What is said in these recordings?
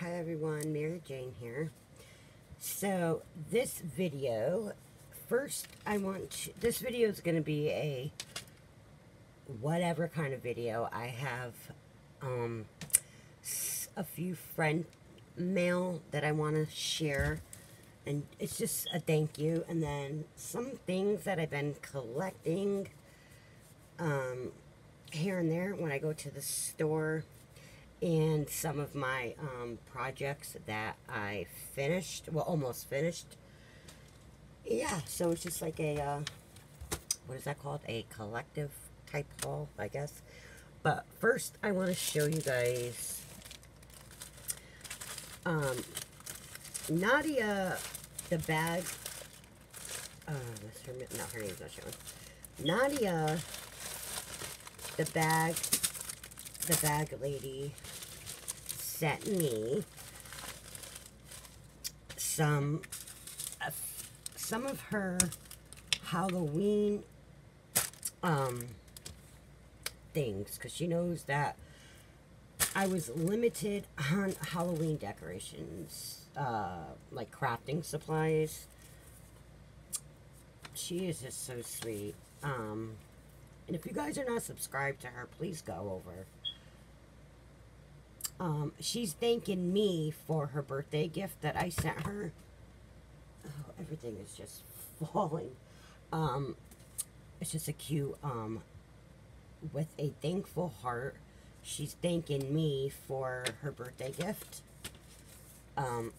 Hi everyone, Mary Jane here. So this video, first I want to, this video is going to be a whatever kind of video. I have um, a few friend mail that I want to share and it's just a thank you and then some things that I've been collecting um, here and there when I go to the store and some of my um, projects that I finished, well, almost finished. Yeah, so it's just like a, uh, what is that called? A collective type haul, I guess. But first, I want to show you guys, um, Nadia, the bag, uh, her, no, her name's not showing. Nadia, the bag the bag lady sent me some uh, some of her Halloween um things because she knows that I was limited on Halloween decorations uh like crafting supplies. She is just so sweet. Um and if you guys are not subscribed to her please go over um, she's thanking me for her birthday gift that I sent her. Oh, everything is just falling. Um, it's just a cute, um, with a thankful heart. She's thanking me for her birthday gift. Um,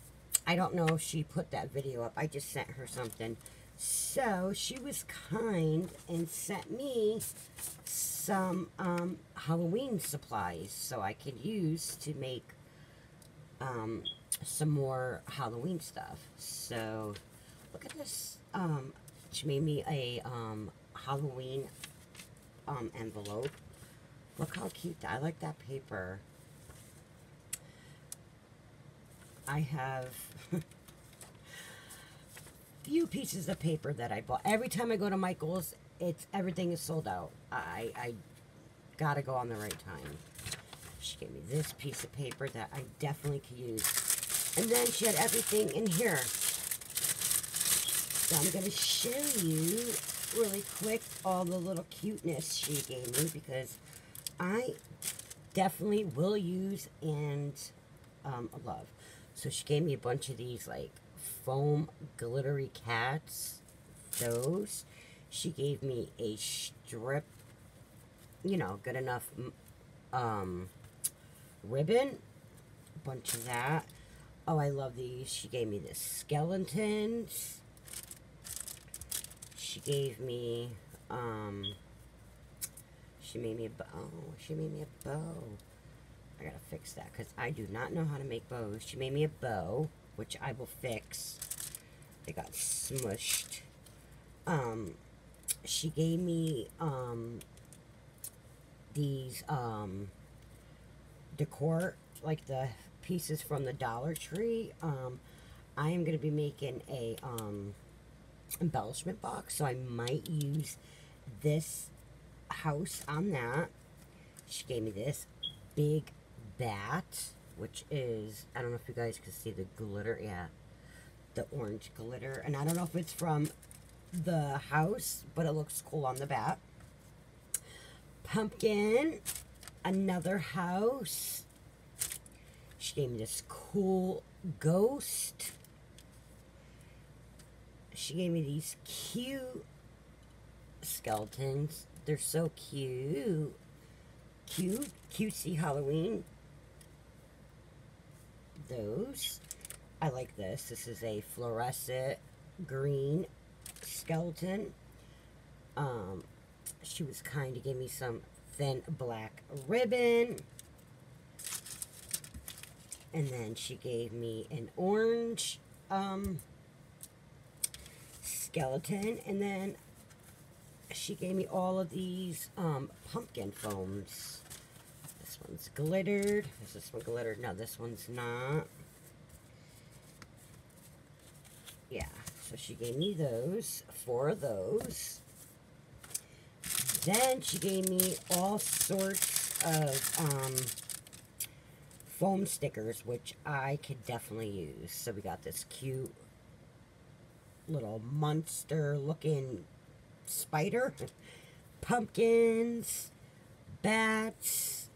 I don't know if she put that video up. I just sent her something. So, she was kind and sent me some um, Halloween supplies so I can use to make um, some more Halloween stuff. So, look at this. Um, she made me a um, Halloween um, envelope. Look how cute. I like that paper. I have few pieces of paper that I bought. Every time I go to Michael's, it's everything is sold out. I, I gotta go on the right time. She gave me this piece of paper that I definitely could use. And then she had everything in here. So I'm gonna show you really quick all the little cuteness she gave me because I definitely will use and um, love. So she gave me a bunch of these like foam glittery cats. Those she gave me a strip, you know, good enough um, ribbon. A bunch of that. Oh, I love these. She gave me the skeletons. She gave me, um, she made me a bow. She made me a bow. I gotta fix that because I do not know how to make bows. She made me a bow, which I will fix. It got smushed. Um, she gave me um, these um, decor, like the pieces from the Dollar Tree. Um, I am going to be making a um, embellishment box, so I might use this house on that. She gave me this big bat, which is, I don't know if you guys can see the glitter, yeah, the orange glitter. And I don't know if it's from the house, but it looks cool on the back. Pumpkin, another house. She gave me this cool ghost. She gave me these cute skeletons. They're so cute. Cute, cutesy Halloween. Those. I like this. This is a fluorescent green skeleton. Um, she was kind to give me some thin black ribbon. And then she gave me an orange um, skeleton. And then she gave me all of these um, pumpkin foams. This one's glittered. Is this one glittered? No, this one's not. Yeah, so she gave me those, four of those. Then she gave me all sorts of um, foam stickers, which I could definitely use. So we got this cute little monster looking spider, pumpkins, bats,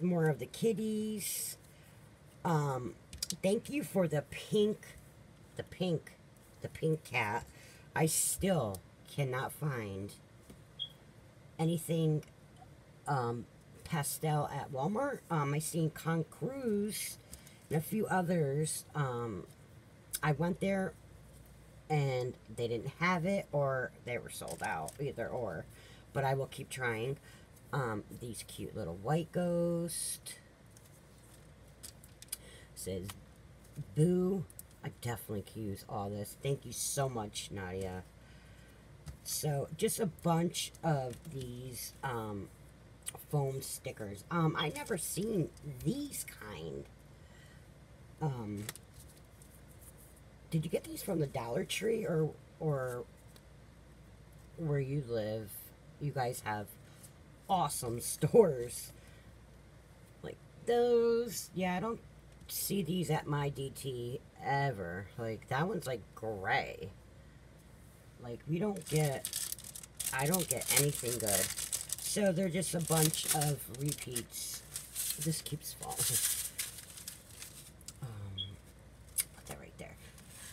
more of the kitties. Um, thank you for the pink, the pink, the pink cat. I still cannot find anything um, pastel at Walmart. Um, I seen Con Cruz and a few others. Um, I went there and they didn't have it or they were sold out, either or. But I will keep trying. Um, these cute little white ghost. Says Boo. I definitely could use all this. Thank you so much, Nadia. So, just a bunch of these um, foam stickers. Um, I never seen these kind. Um, did you get these from the Dollar Tree or or where you live? You guys have awesome stores like those. Yeah, I don't see these at my DT ever. Like that one's like gray. Like we don't get I don't get anything good. So they're just a bunch of repeats. This keeps falling. Um, put that right there.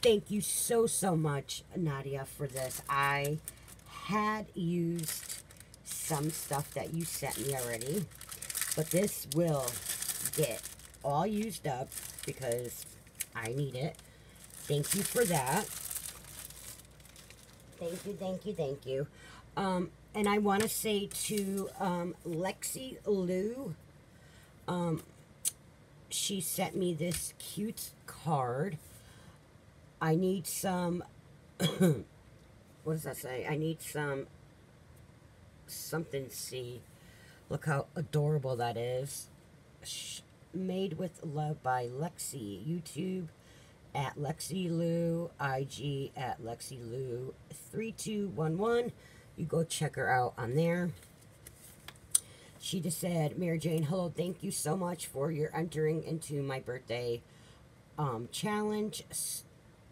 Thank you so, so much, Nadia, for this. I had used some stuff that you sent me already. But this will get all used up because I need it. Thank you for that. Thank you, thank you, thank you. Um, and I want to say to um, Lexy Lou, um, she sent me this cute card. I need some, what does that say? I need some, something C. Look how adorable that is. Made with love by Lexy. YouTube at Lexy Lou. IG at Lexy Lou 3211 you go check her out on there. She just said, Mary Jane, hello, thank you so much for your entering into my birthday um, challenge.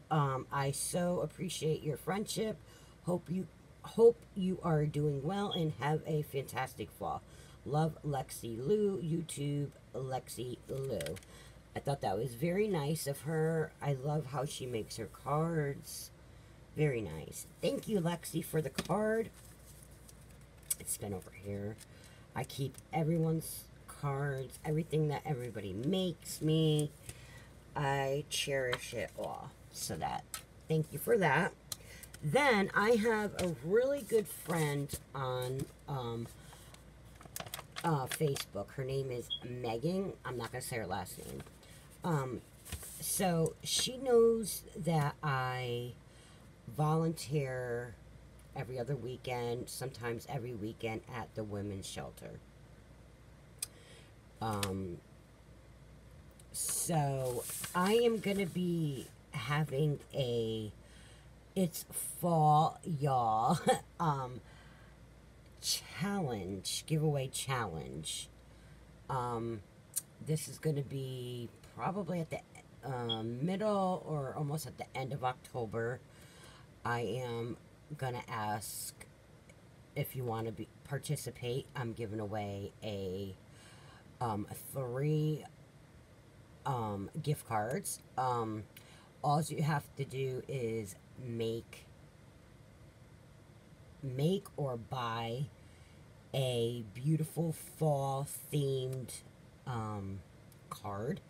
Um, I so appreciate your friendship. Hope you hope you are doing well and have a fantastic fall. Love Lexy Lou, YouTube Lexy Lou. I thought that was very nice of her. I love how she makes her cards. Very nice. Thank you, Lexy, for the card. It's been over here. I keep everyone's cards, everything that everybody makes me. I cherish it all. So that, thank you for that. Then I have a really good friend on um, uh, Facebook. Her name is Megan. I'm not going to say her last name. Um, so she knows that I volunteer every other weekend, sometimes every weekend at the women's shelter. Um, so I am going to be having a it's fall y'all um challenge giveaway challenge um this is going to be probably at the um, middle or almost at the end of October I am gonna ask if you want to be participate. I'm giving away a um, three um, gift cards. Um, all you have to do is make make or buy a beautiful fall themed um, card.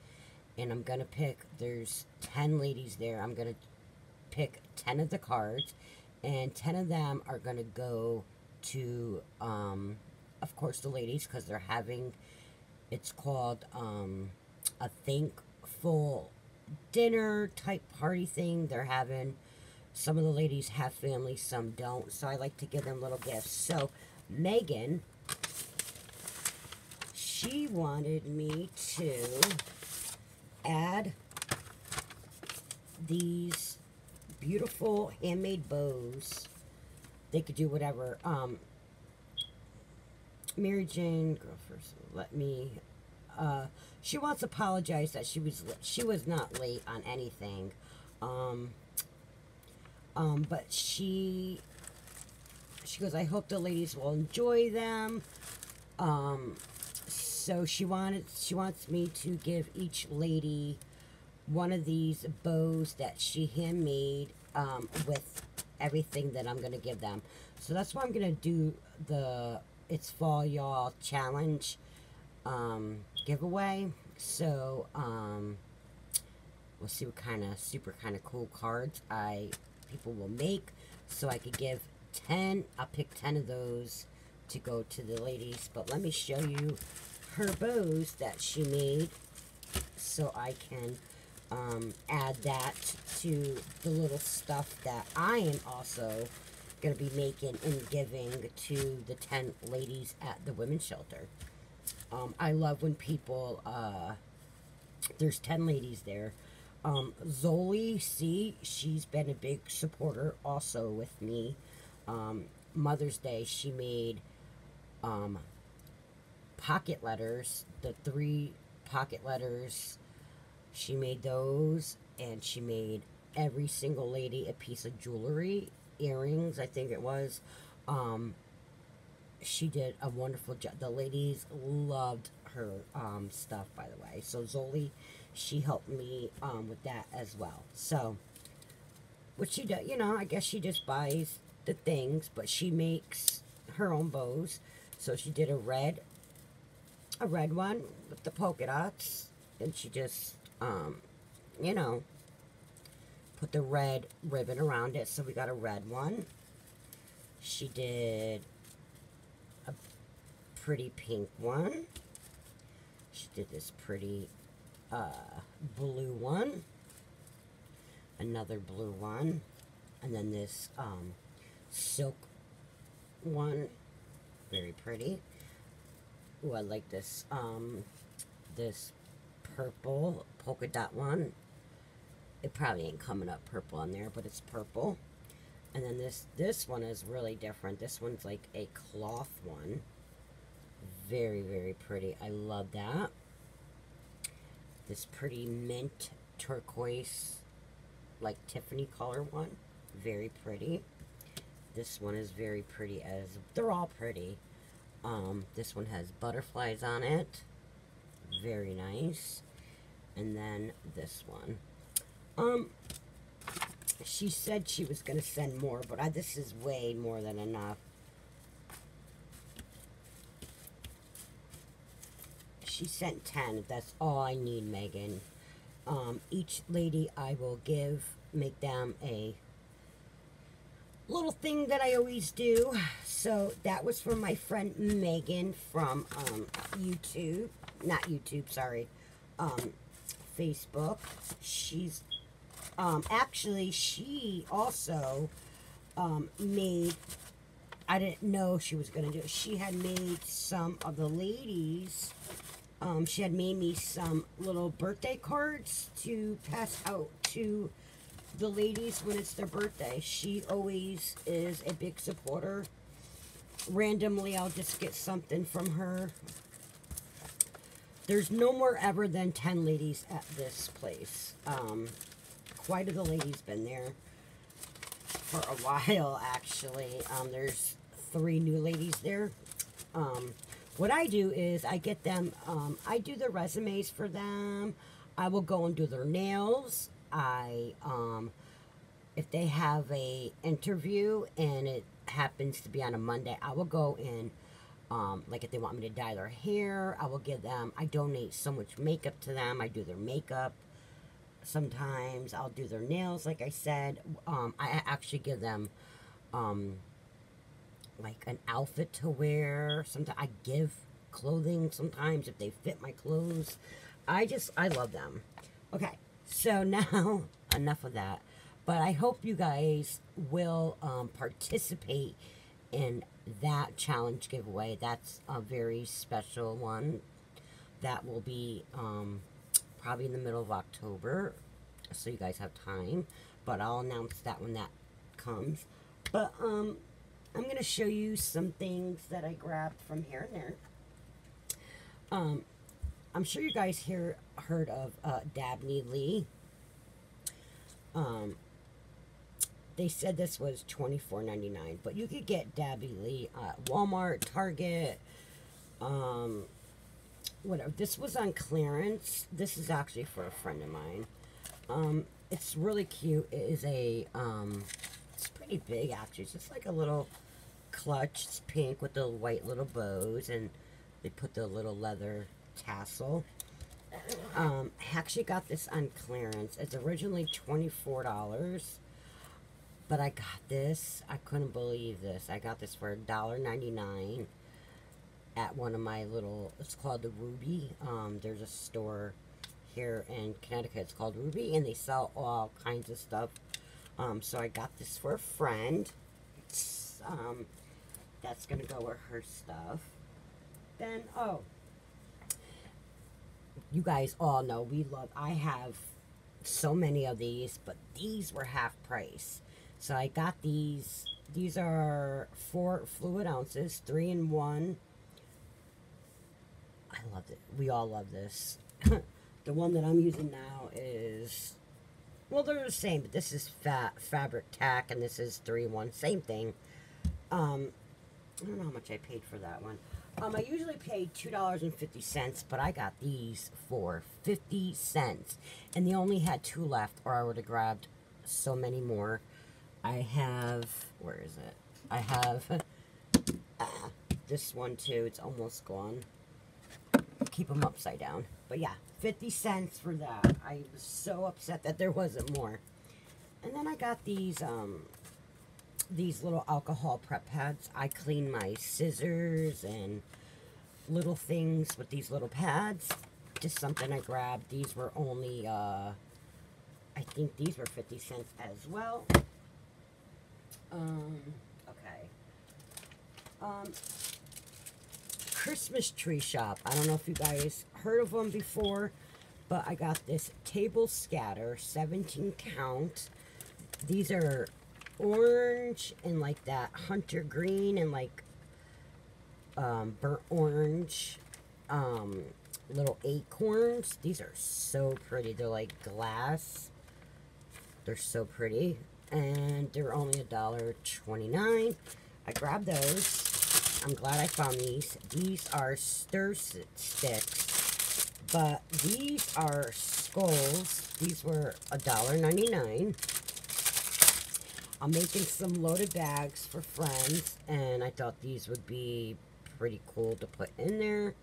And I'm gonna pick there's 10 ladies there. I'm gonna pick 10 of the cards, and 10 of them are going to go to, um, of course, the ladies, because they're having, it's called um, a thankful dinner type party thing. They're having, some of the ladies have families, some don't, so I like to give them little gifts. So, Megan, she wanted me to add these beautiful handmade bows. They could do whatever. Um, Mary Jane, girl first. Let me uh, she wants to apologize that she was she was not late on anything. Um, um, but she she goes, I hope the ladies will enjoy them. Um, so she wanted she wants me to give each lady one of these bows that she handmade um, with everything that I'm gonna give them. So that's why I'm gonna do the It's Fall Y'all challenge um, giveaway. So um, we'll see what kind of super kind of cool cards I people will make. So I could give 10, I'll pick 10 of those to go to the ladies. But let me show you her bows that she made so I can um, add that to the little stuff that I am also going to be making and giving to the 10 ladies at the women's shelter. Um, I love when people, uh, there's 10 ladies there. Um, Zoli C, she's been a big supporter also with me. Um, Mother's Day, she made um, pocket letters, the three pocket letters. She made those, and she made every single lady a piece of jewelry, earrings, I think it was. Um, she did a wonderful job. The ladies loved her um, stuff, by the way. So Zoli, she helped me um, with that as well. So, what she does, you know, I guess she just buys the things, but she makes her own bows. So she did a red, a red one with the polka dots, and she just, um, you know, put the red ribbon around it. So we got a red one. She did a pretty pink one. She did this pretty uh, blue one. Another blue one. And then this um, silk one. Very pretty. Oh, I like this, um, this purple polka dot one. It probably ain't coming up purple on there, but it's purple. And then this, this one is really different. This one's like a cloth one. Very, very pretty. I love that. This pretty mint turquoise, like Tiffany color one. Very pretty. This one is very pretty as, they're all pretty. Um, this one has butterflies on it. Very nice. And then this one. Um, she said she was going to send more, but I, this is way more than enough. She sent 10. That's all I need, Megan. Um, each lady I will give, make them a little thing that I always do. So that was from my friend Megan from um, YouTube. Not YouTube, sorry. Um, Facebook. She's um, actually, she also um, made, I didn't know she was going to do it. She had made some of the ladies, um, she had made me some little birthday cards to pass out to the ladies when it's their birthday. She always is a big supporter. Randomly, I'll just get something from her. There's no more ever than 10 ladies at this place. Um, quite a the ladies been there for a while, actually. Um, there's three new ladies there. Um, what I do is I get them, um, I do their resumes for them. I will go and do their nails. I, um, if they have a interview and it happens to be on a Monday, I will go in, um, like if they want me to dye their hair, I will give them, I donate so much makeup to them. I do their makeup sometimes. I'll do their nails, like I said. Um, I actually give them, um, like an outfit to wear. Sometimes I give clothing sometimes if they fit my clothes. I just, I love them. Okay, so now, enough of that. But I hope you guys will um, participate in that challenge giveaway. That's a very special one. That will be um, probably in the middle of October. So you guys have time. But I'll announce that when that comes. But um, I'm going to show you some things that I grabbed from here and there. Um, I'm sure you guys hear heard of uh, Dabney Lee. Um, they said this was twenty four ninety nine, but you could get Dabney Lee at Walmart, Target, um, whatever. This was on clearance. This is actually for a friend of mine. Um, it's really cute. It is a um, big actually. It's just like a little clutch. It's pink with the white little bows, and they put the little leather tassel. Um, I actually got this on clearance. It's originally $24, but I got this. I couldn't believe this. I got this for $1.99 at one of my little, it's called the Ruby. Um, there's a store here in Connecticut. It's called Ruby, and they sell all kinds of stuff. Um, so I got this for a friend. Um, that's gonna go with her stuff. Then, oh, you guys all know we love, I have so many of these, but these were half price. So I got these, these are four fluid ounces, three in one. I love it. We all love this. the one that I'm using now is, well, they're the same, but this is fat fabric tack, and this is 3-1. same thing. Um, I don't know how much I paid for that one. Um, I usually pay two dollars and fifty cents, but I got these for fifty cents, and they only had two left, or I would have grabbed so many more. I have where is it? I have uh, this one too. It's almost gone. Keep them upside down, but yeah, fifty cents for that. I was so upset that there wasn't more. And then I got these um, these little alcohol prep pads. I clean my scissors and little things with these little pads. Just something I grabbed. These were only, uh, I think these were 50 cents as well. Um, okay. Um, Christmas tree shop. I don't know if you guys heard of them before, but I got this table scatter, 17 count. These are orange and like that hunter green and like um, burnt orange um, little acorns. These are so pretty. They're like glass. They're so pretty. And they're only a dollar twenty-nine. I grabbed those. I'm glad I found these. These are stir sticks. But these are skulls. These were a dollar ninety-nine. I'm making some loaded bags for friends, and I thought these would be pretty cool to put in there.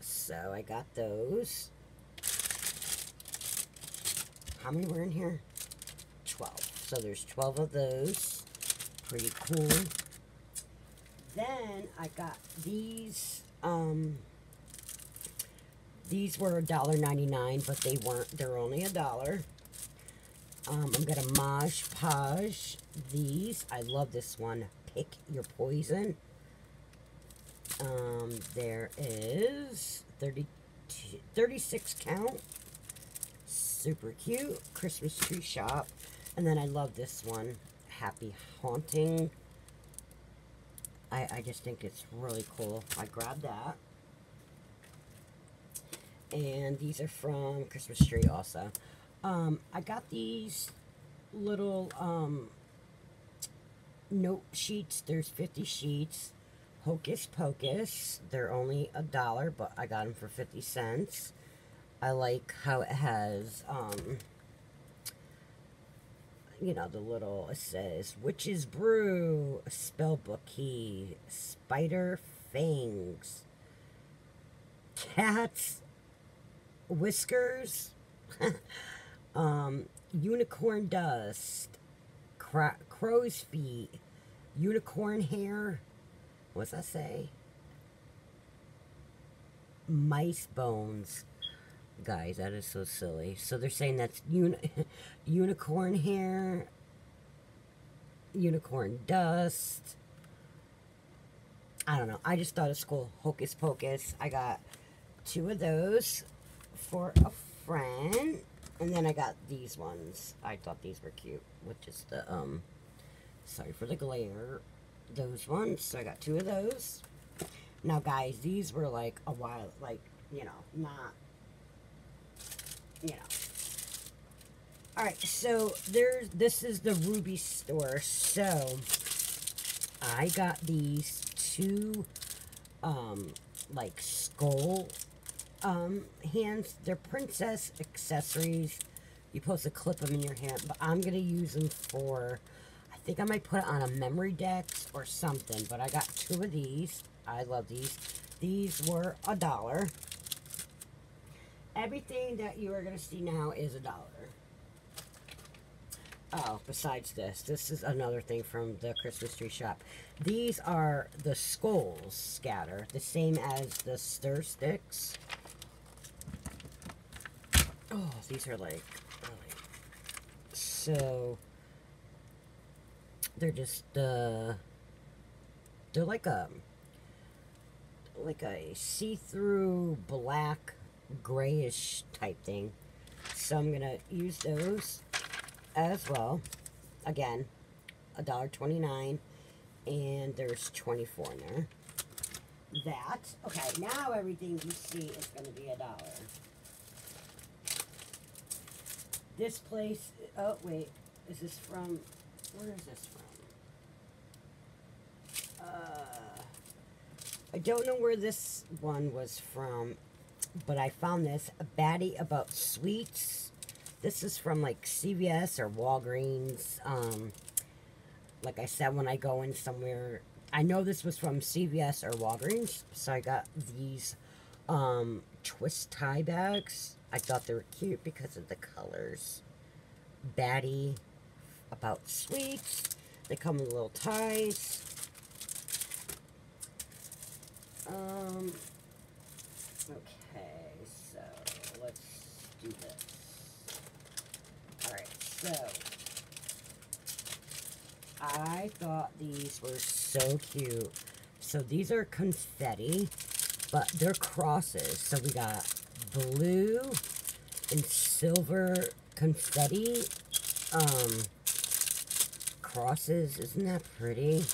So I got those. How many were in here? 12. So there's 12 of those. Pretty cool. Then I got these, um, these were $1.99, but they weren't, they're only a dollar. Um, I'm going to Mod Podge these. I love this one. Pick your poison. Um, there is 30, 36 count. Super cute. Christmas tree shop. And then I love this one. Happy Haunting. I, I just think it's really cool. I grabbed that. And these are from Christmas Tree also. Um, I got these little um, note sheets. There's 50 sheets. Hocus Pocus. They're only a dollar, but I got them for 50 cents. I like how it has, um, you know, the little, it says, Witch's Brew, Spellbook Key, Spider Fangs, Cat's Whiskers, um, unicorn dust, crow's feet, unicorn hair. What's that say? Mice bones. Guys, that is so silly. So they're saying that's uni unicorn hair, unicorn dust. I don't know. I just thought it's cool. Hocus Pocus. I got two of those for a friend. And then I got these ones. I thought these were cute, with just the, um, sorry for the glare, those ones. So I got two of those. Now, guys, these were like a while, like you know, not, you know. All right, so there's, this is the Ruby store. So I got these two, um, like skull, um, hands. They're princess accessories. You're supposed to clip them in your hand, but I'm going to use them for, I think I might put it on a memory dex or something, but I got two of these. I love these. These were a dollar. Everything that you are going to see now is a dollar. Oh, besides this, this is another thing from the Christmas tree shop. These are the skulls scatter, the same as the stir sticks. Oh, these are like, really, so, they're just, uh, they're like a, like a see-through black grayish type thing. So I'm gonna use those as well. Again, a dollar twenty-nine, and there's twenty-four in there. That okay. Now everything you see is gonna be a dollar. This place. Oh wait, is this from? Where is this from? Uh, I don't know where this one was from, but I found this a Batty about sweets this is from like CVS or Walgreens. Um, like I said, when I go in somewhere, I know this was from CVS or Walgreens, so I got these um, twist tie bags. I thought they were cute because of the colors. Batty about sweets. They come with little ties. Um, okay, so let's do this. Alright, so, I thought these were so cute. So these are confetti, but they're crosses. So we got blue and silver confetti um, crosses. Isn't that pretty?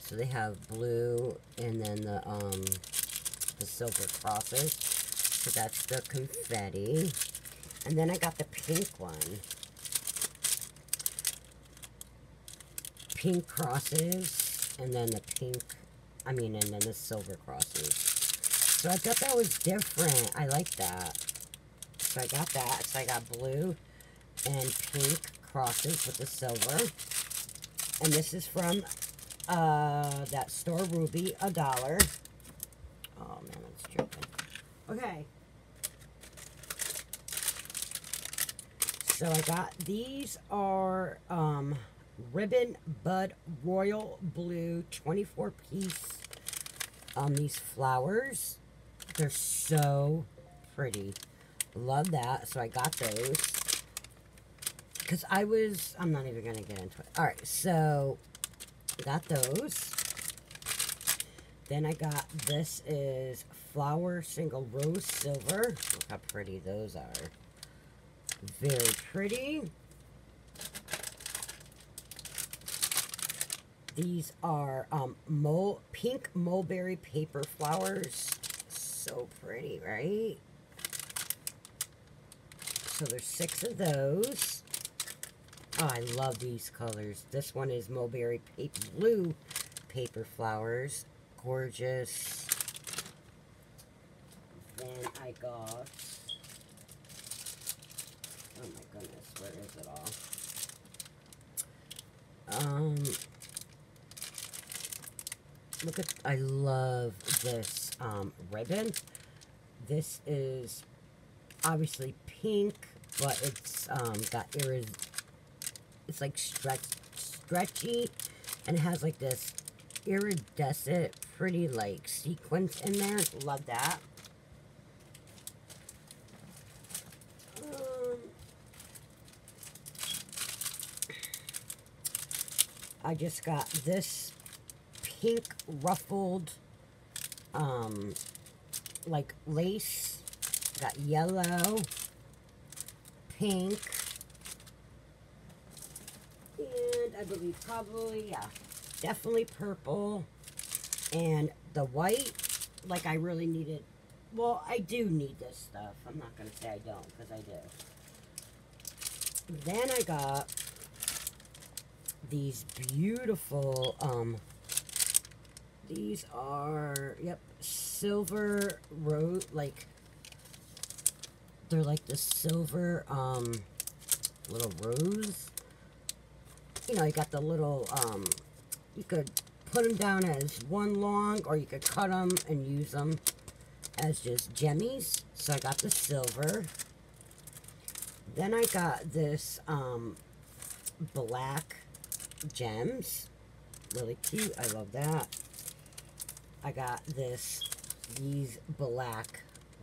So they have blue and then the um, the silver crosses. So that's the confetti. And then I got the pink one. pink crosses, and then the pink, I mean, and then the silver crosses. So I thought that was different. I like that. So I got that. So I got blue and pink crosses with the silver. And this is from uh, that store Ruby, a dollar. Oh man, it's dripping. Okay. So I got, these are, um, Ribbon Bud Royal Blue 24 piece on these flowers. They're so pretty. Love that. So I got those. Because I was, I'm not even going to get into it. Alright, so got those. Then I got, this is Flower Single Rose Silver. Look how pretty those are. Very pretty. These are um, mul pink mulberry paper flowers. So pretty, right? So there's six of those. Oh, I love these colors. This one is mulberry paper blue paper flowers. Gorgeous. Then I got... Oh my goodness, where is it all? Um, look at, I love this um, ribbon. This is obviously pink, but it's um, got iris, it's like stretch, stretchy, and it has like this iridescent, pretty like sequence in there. Love that. Um, I just got this pink ruffled, um, like lace. Got yellow, pink, and I believe probably, yeah, definitely purple. And the white, like I really needed well, I do need this stuff. I'm not gonna say I don't, because I do. Then I got these beautiful, um, these are, yep, silver rose, like, they're like the silver, um, little rose. You know, you got the little, um, you could put them down as one long, or you could cut them and use them as just jemmies. So I got the silver. Then I got this um, black gems. Really cute. I love that. I got this, these black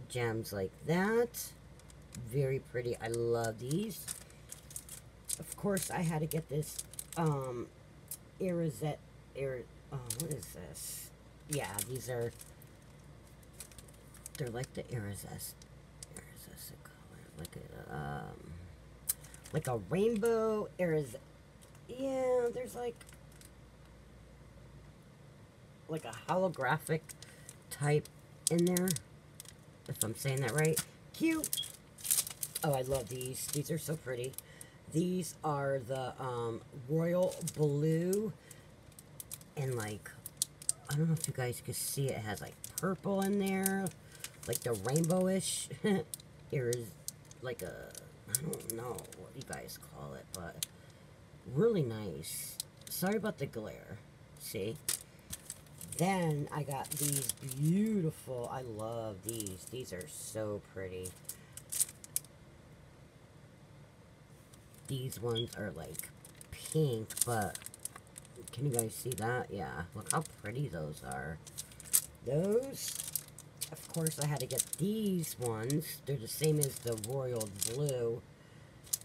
gems like that. Very pretty. I love these. Of course, I had to get this um, Irisette, Air, oh, what is this? Yeah, these are, they're like the Irisesse, Irisesse color, like a, um, like a rainbow Iris, yeah, there's like, like a holographic type in there, if I'm saying that right. Cute. Oh, I love these. These are so pretty. These are the um, royal blue and like, I don't know if you guys can see it, has like purple in there, like the rainbowish. there is like a, I don't know what you guys call it, but really nice. Sorry about the glare. See? Then I got these beautiful, I love these. These are so pretty. These ones are like pink, but can you guys see that? Yeah, look how pretty those are. Those, of course, I had to get these ones. They're the same as the royal blue,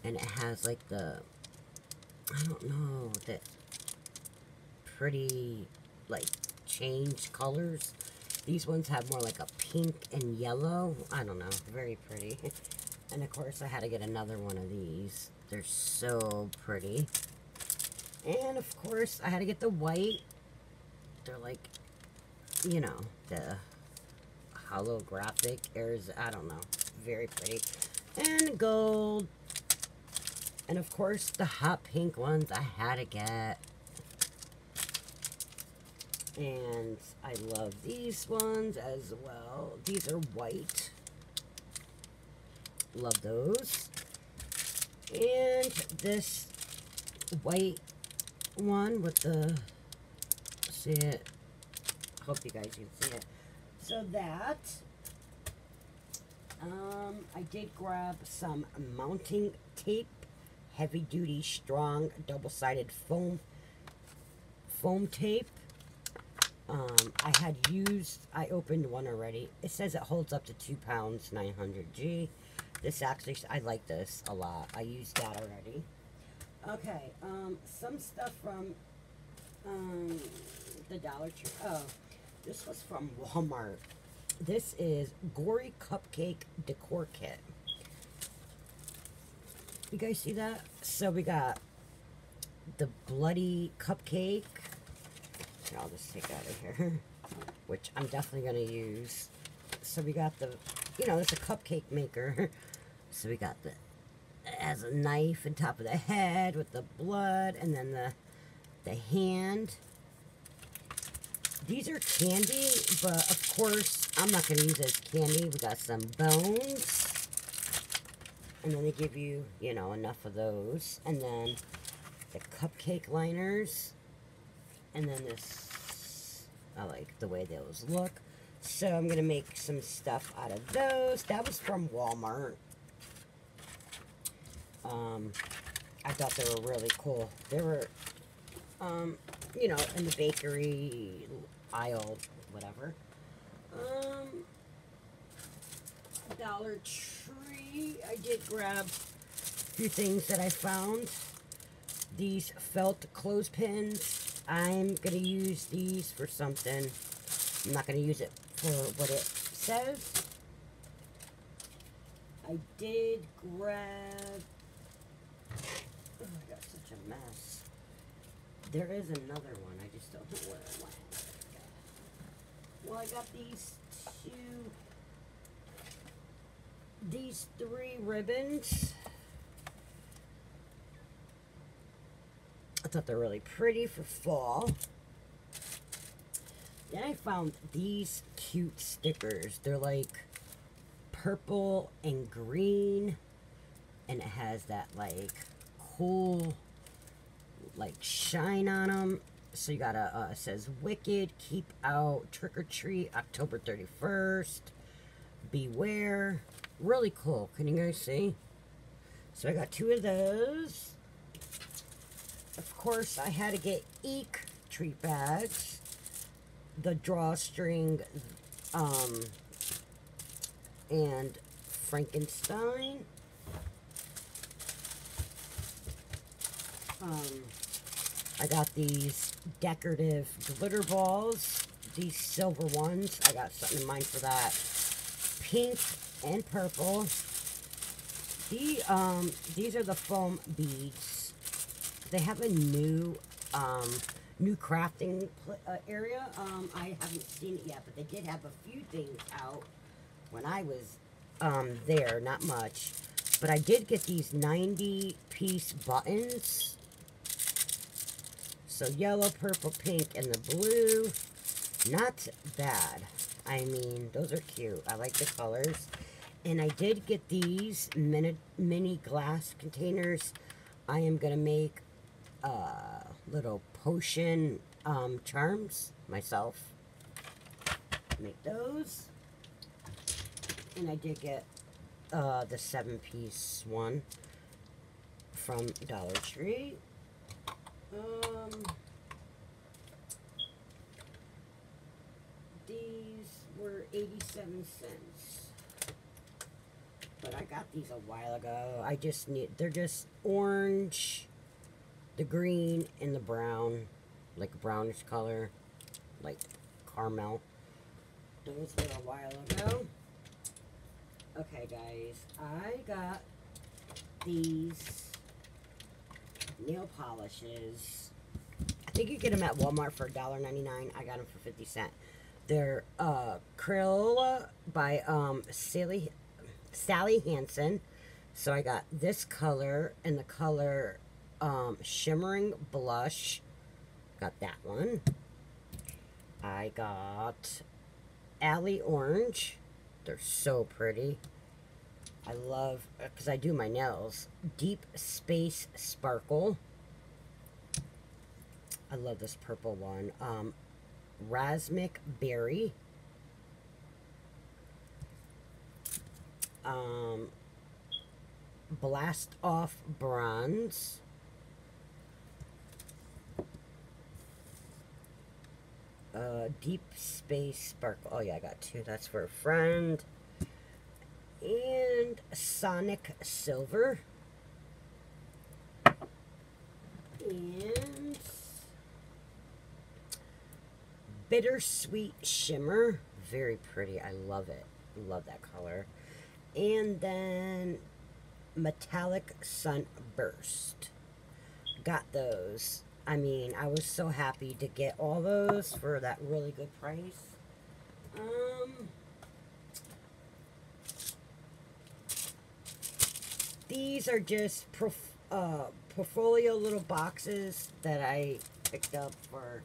and it has like the, I don't know, that pretty, like, changed colors. These ones have more like a pink and yellow. I don't know, very pretty. and of course, I had to get another one of these. They're so pretty. And of course, I had to get the white. They're like, you know, the holographic airs. I don't know. Very pretty. And gold. And of course, the hot pink ones I had to get. And I love these ones as well. These are white. Love those. And this white one with the, see it, hope you guys can see it. So that, um, I did grab some mounting tape, heavy duty, strong, double-sided foam, foam tape. Um, I had used, I opened one already. It says it holds up to 2 pounds, 900 G. This actually, I like this a lot. I used that already. Okay, um, some stuff from, um, the Dollar Tree. Oh, this was from Walmart. This is Gory Cupcake Decor Kit. You guys see that? So we got the bloody cupcake. I'll just take out of here. Which I'm definitely going to use. So we got the, you know, it's a cupcake maker. So we got the, it has a knife on top of the head with the blood and then the, the hand. These are candy, but of course, I'm not going to use as candy. We got some bones. And then they give you, you know, enough of those. And then the cupcake liners. And then this, I like the way those look. So I'm going to make some stuff out of those. That was from Walmart. Um, I thought they were really cool. They were, um, you know, in the bakery aisle, whatever. Um, Dollar Tree, I did grab a few things that I found. These felt clothespins. I'm going to use these for something. I'm not going to use it for what it says. I did grab Oh, I got such a mess. There is another one. I just don't know where it went. Well, I got these two these three ribbons. I thought they're really pretty for fall. Then I found these cute stickers. They're like purple and green. And it has that like cool like shine on them. So you got a, uh, says Wicked, Keep Out, Trick or Treat, October 31st, Beware. Really cool. Can you guys see? So I got two of those. Of course, I had to get Eek treat bags the drawstring um, and Frankenstein. Um, I got these decorative glitter balls, these silver ones. I got something in mind for that. Pink and purple. The, um, these are the foam beads. They have a new um, new crafting uh, area. Um, I haven't seen it yet, but they did have a few things out when I was um, there. Not much. But I did get these 90 piece buttons. So yellow, purple, pink, and the blue. Not bad. I mean, those are cute. I like the colors. And I did get these mini, mini glass containers. I am going to make uh, little potion um, charms myself. Make those. And I did get uh, the seven piece one from Dollar Tree. Um, these were 87 cents. But I got these a while ago. I just need, they're just orange the green and the brown, like brownish color, like caramel. Those were a while ago. Okay, guys, I got these nail polishes. I think you get them at Walmart for $1.99. I got them for 50 cents. They're uh, Crayola by um, Sally, Sally Hansen. So I got this color and the color um, Shimmering Blush. Got that one. I got Alley Orange. They're so pretty. I love, because I do my nails, Deep Space Sparkle. I love this purple one. Um, Razzmic Berry. Um, Blast Off Bronze. Uh, Deep Space Sparkle. Oh, yeah, I got two. That's for a friend. And Sonic Silver. And Bittersweet Shimmer. Very pretty. I love it. Love that color. And then Metallic Sunburst. Got those. I mean, I was so happy to get all those for that really good price. Um, these are just prof uh, portfolio little boxes that I picked up for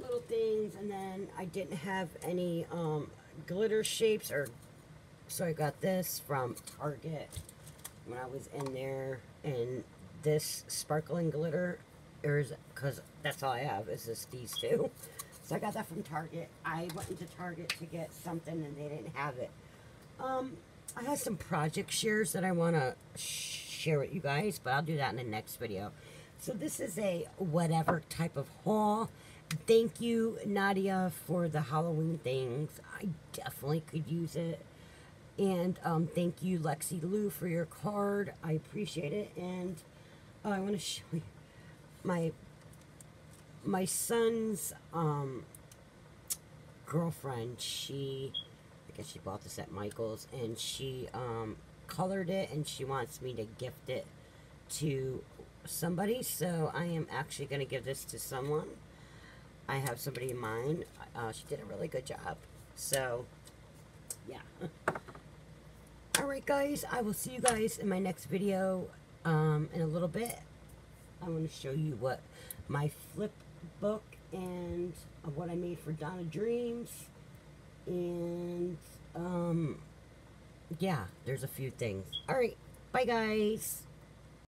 little things. And then I didn't have any um, glitter shapes or so I got this from Target when I was in there and this sparkling glitter there's because that's all I have is just these two. So I got that from Target. I went into Target to get something and they didn't have it. Um, I have some project shares that I want to share with you guys, but I'll do that in the next video. So this is a whatever type of haul. Thank you, Nadia, for the Halloween things. I definitely could use it. And um, thank you, Lexy Lou, for your card. I appreciate it. And oh, I want to show you my my son's um, girlfriend, she, I guess she bought this at Michael's, and she um, colored it, and she wants me to gift it to somebody, so I am actually going to give this to someone. I have somebody in mind. Uh, she did a really good job. So, yeah. Alright guys, I will see you guys in my next video um, in a little bit. I want to show you what my flip book and uh, what I made for Donna Dreams. And um, yeah, there's a few things. Alright, bye guys.